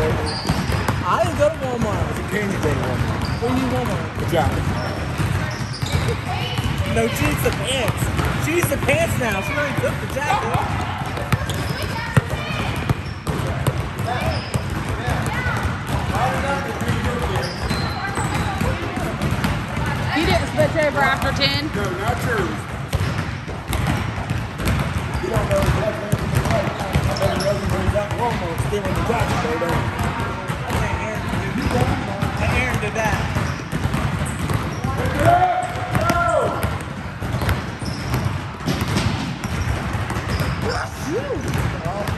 I didn't go to Walmart. It's a candy go to Walmart. Where you Walmart? Good job. No, she needs the pants. She needs the pants now. She already took the jacket. You didn't switch over after 10? No, not yours. Stealing the jacket, though, don't you? Aaron that. How many more you got?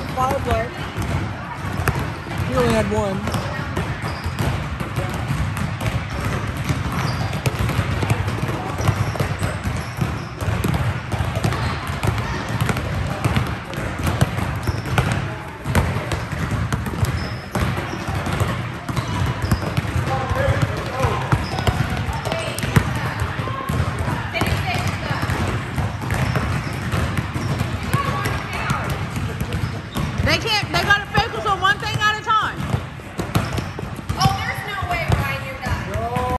had five. He only had one. They can't, they gotta